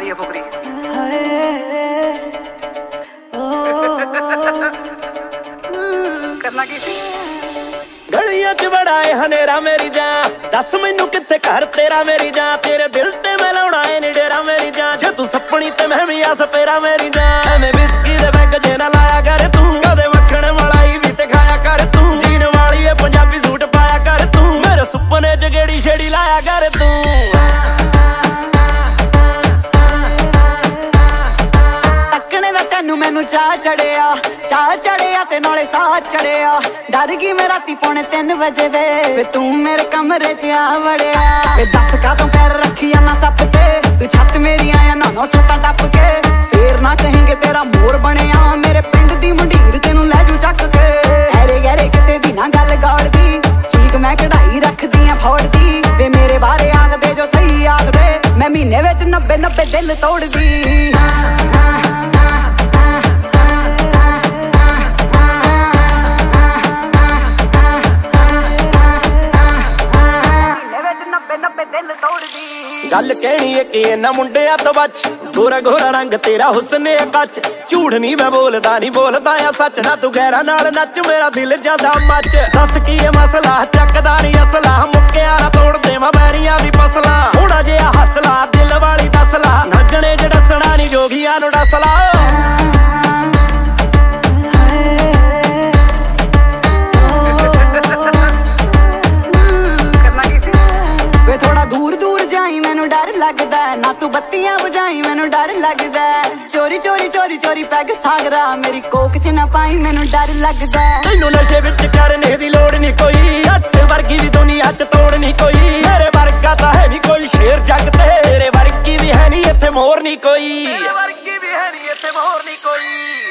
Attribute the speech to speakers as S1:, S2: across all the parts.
S1: ਰਹੀ ਹੈ ਫੁਕਰੀ। ਕਰਨਾ ਕੀ ਸੀ?
S2: ਗਲੀਆਂ 'ਚ ਬੜਾ ਹਨੇਰਾ ਮੇਰੀ ਜਾਨ। ਦੱਸ ਮੈਨੂੰ ਕਿੱਥੇ ਘਰ ਤੇਰਾ ਮੇਰੀ ਜਾਨ। ਤੇਰੇ ਦਿਲ ਤੇ ਮੈਂ ਲਾਉਣਾ ਏ ਨੀ ਡੇਰਾ ਮੇਰੀ ਜਾਨ। ਜੇ ਤੂੰ ਸੱਪਣੀ ਤੇ ਮੈਂ ਵੀ ਆ ਸਪੇਰਾ ਮੇਰੀ ਜਾਨ। ਐਵੇਂ ਬਿਸਕੀ ਦੇ ਬੈਗ ਜੇ ਨਾ ਲਾਇਆ ਕਰ ਤੂੰ। ਕਦੇ ਮੱਖਣ ਮਲਾਈ ਵੀ ਤੇ ਖਾਇਆ ਕਰ ਤੂੰ। ਜੀਨ ਵਾਲੀ ਏ ਪੰਜਾਬੀ ਸੂਟ ਪਾਇਆ ਕਰ ਤੂੰ। ਮੇਰੇ ਸੁਪਨੇ 'ਚ ਗੇੜੀ ਛੇੜੀ ਲਾਇਆ ਕਰ ਤੂੰ।
S3: ਤੈਨੂੰ ਮੈਨੂੰ ਚਾਹ ਚੜਿਆ ਚਾਹ ਚੜਿਆ ਤੇ ਨਾਲੇ ਸਾਹ ਚੜਿਆ। ਡਰ ਗਈ ਮੈਂ ਰਾਤੀ ਪੌਣੇ 3 ਵਜੇ ਵੇ ਵੇ ਤੂੰ ਮੇਰੇ ਕਮਰੇ 'ਚ ਆ ਵੜਿਆ। ਵੇ ਦੱਸ ਕਾਤੋਂ ਪੈਰ ਰੱਖੀਆਂ ਨਾ ਸੱਪ ਤੇ ਤੂੰ ਛੱਤ ਮੇਰੀ ਆਇਆ ਨਾ ਨੋ ਛੱਤਾਂ ਟੱਪ ਕੇ। ਫੇਰ ਨਾ ਕਹੀਂ ਤੇਰਾ ਮੋਰ ਬਣਿਆ, ਮੇਰੇ ਪਿੰਡ ਦੀ ਮੁੰਡੀਰ ਤੈਨੂੰ ਲੈ ਜੂ ਚੱਕ ਕੇ। ਹੈਰੇ ਗਹਿਰੇ ਕਿਸੇ ਦੀ ਨਾ ਗੱਲ ਗਾੜਦੀ ਚੀਕ ਮੈਂ ਕਢਾਈ ਰੱਖਦੀ ਆ ਫੋੜਦੀ। ਵੇ ਮੇਰੇ ਬਾਰੇ ਆਖਦੇ ਜੋ ਸਹੀ ਆਖਦੇ, ਮੈਂ ਮਹੀਨੇ ਵਿੱਚ 90 90 ਦਿਲ ਤੋੜਦੀ।
S2: ਗੱਲ ਕਹਿਣੀ ਏ ਕਿ ਇਹਨਾਂ ਮੁੰਡਿਆਂ ਤੋਂ ਬਚ ਗੋਰਾ ਗੋਰਾ ਰੰਗ ਤੇਰਾ ਹੁਸਨ ਏ ਕੱਚ ਝੂਠ ਨਹੀਂ ਮੈਂ ਬੋਲਦਾ ਨਹੀਂ ਬੋਲਦਾ ਆ ਸੱਚ। ਨਾ ਤੂੰ ਗਹਿਰਾ ਨਾਲ ਨੱਚ, ਮੇਰਾ ਦਿਲ ਜਾਂਦਾ ਮੱਚ। ਦੱਸ ਕੀ ਏ ਮਸਲਾ? ਚੱਕਦਾ ਨਹੀਂ ਅਸਲਾ। ਮੁੱਕਿਆ ਨਾ ਤੋੜ ਦੇਵਾਂ ਬੈਰੀਆਂ ਦੀ ਫਸਲਾ। ਥੋੜਾ ਜਿਹਾ ਹਸਲਾ, ਦਿਲ ਵਾਲੀ ਦਸਲਾ ਨੱਚਣੇ ਜਿਹੜਾ ਸਣਾ ਨਹੀਂ ਜੋਗੀਆਂ ਨੂੰ ਡਸਲਾ।
S3: ਤੂੰ ਬੱਤੀਆਂ ਬੁਝਾਈ ਮੈਨੂੰ ਡਰ ਲੱਗਦਾ। ਚੋਰੀ ਚੋਰੀ ਚੋਰੀ ਚੋਰੀ ਪੈਗ ਸਾਗਰਾ। ਮੇਰੀ ਕੋਕ ਚ ਨਾ ਪਾਈ ਮੈਨੂੰ ਡਰ ਲੱਗਦਾ।
S2: ਤੈਨੂੰ ਨਸ਼ੇ ਵਿੱਚ ਕਰਨੇ ਦੀ ਲੋੜ ਨਹੀਂ ਕੋਈ। ਅੱਟ ਵਰਗੀ ਵੀ ਦੁਨੀਆ 'ਚ ਤੋੜ ਨਹੀਂ ਕੋਈ। ਮੇਰੇ ਵਰਗਾ ਤਾਂ ਹੈ ਨਹੀਂ ਕੋਈ ਸ਼ੇਰ ਜੱਗ ਤੇ। ਤੇਰੇ ਵਰਗੀ ਵੀ ਹੈ ਨਹੀਂ ਇੱਥੇ ਮੋਰ ਨਹੀਂ ਕੋਈ। ਤੇਰੇ ਵਰਗੀ ਵੀ ਹੈ ਨਹੀਂ ਇੱਥੇ ਮੋਰ ਨਹੀਂ ਕੋਈ।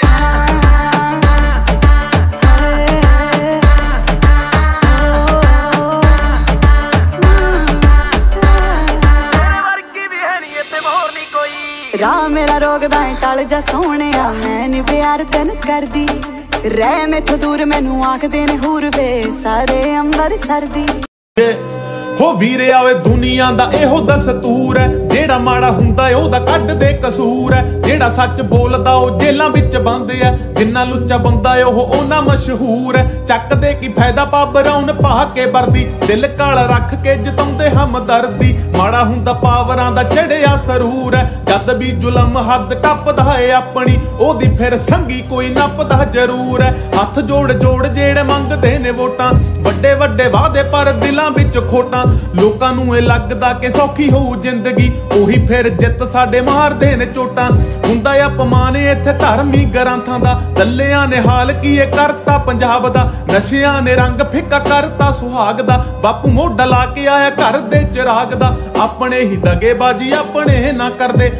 S3: ਰਾਹ ਮੇਰਾ ਰੋਕਦਾ ਹੈ ਟਲ ਜਾ ਸੋਹਣਿਆ, ਮੈਂ ਨੀ ਪਿਆਰ ਤੈਨੂੰ ਕਰਦੀ। ਰਹਿ ਮੈਥੋਂ ਦੂਰ ਮੈਨੂੰ ਆਖਦੇ ਨੇ ਹੂਰ ਵੇ, ਸਾਰੇ ਅੰਬਰ ਸਰਦੀ।
S4: ਹੋ ਵੀਰੇ ਆਵੇ ਦੁਨੀਆ ਦਾ ਇਹੋ ਦਸਤੂਰ ਹੈ, ਜਿਹੜਾ ਮਾੜਾ ਹੁੰਦਾ ਉਹਦਾ ਕੱਢ ਦੇ ਕਸੂਰ ਹੈ। ਜਿਹੜਾ ਸੱਚ ਬੋਲਦਾ ਉਹ ਜੇਲਾਂ ਵਿੱਚ ਬੰਦ ਹੈ ਜਿੰਨਾ ਲੁੱਚਾ ਬੰਦਾ ਉਹ ਉਹਨਾਂ ਮਸ਼ਹੂਰ ਹੈ ਚੱਕਦੇ ਕੀ ਫਾਇਦਾ ਪਾ ਬਰਾਉਨ ਪਾ ਕੇ ਵਰਦੀ। ਦਿਲ ਕਾਲ ਰੱਖ ਕੇ ਜਿਤਾਉਂਦੇ ਹਮਦਰਦੀ। ਮਾੜਾ ਹੁੰਦਾ ਪਾਵਰਾਂ ਦਾ ਚੜਿਆ ਸਰੂਰ ਹੈ ਜਦ ਵੀ ਜ਼ੁਲਮ ਹੱਦ ਟੱਪਦਾ ਏ ਆਪਣੀ, ਉਹਦੀ ਫਿਰ ਸੰਗੀ ਕੋਈ ਨੱਪਦਾ ਜ਼ਰੂਰ ਹੈ ਹੱਥ ਜੋੜ ਜੋੜ ਜਿਹੜੇ ਮੰਗਦੇ ਨੇ ਵੋਟਾਂ। ਵੱਡੇ ਵੱਡੇ ਵਾਅਦੇ ਪਰ ਦਿਲਾਂ ਵਿੱਚ ਖੋਟਾਂ। ਲੋਕਾਂ ਨੂੰ ਇਹ ਲੱਗਦਾ ਕਿ ਸੌਖੀ ਹੋਊ ਜ਼ਿੰਦਗੀ। ਉਹੀ ਫਿਰ ਜਿੱਤ ਸਾਡੇ ਮਾਰਦੇ ਨੇ ਚੋਟਾਂ। ਹੁੰਦਾ ਏ ਅਪਮਾਨ, ਇੱਥੇ ਧਰਮੀ ਗ੍ਰੰਥਾਂ ਦਾ। ਦੱਲਿਆਂ ਨੇ ਹਾਲ ਕੀ ਇਹ ਕਰਤਾ ਪੰਜਾਬ ਦਾ। ਨਸ਼ਿਆਂ ਨੇ ਰੰਗ ਫਿੱਕਾ ਕਰਤਾ ਸੁਹਾਗ ਦਾ। ਬਾਪੂ ਮੋਢਾ ਲਾ ਕੇ ਆਇਆ ਘਰ ਦੇ ਚਿਰਾਗ ਦਾ। ਆਪਣੇ ਹੀ ਦਗੇਬਾਜੀ ਆਪਣੇ ਨਾ ਕਰਦੇ।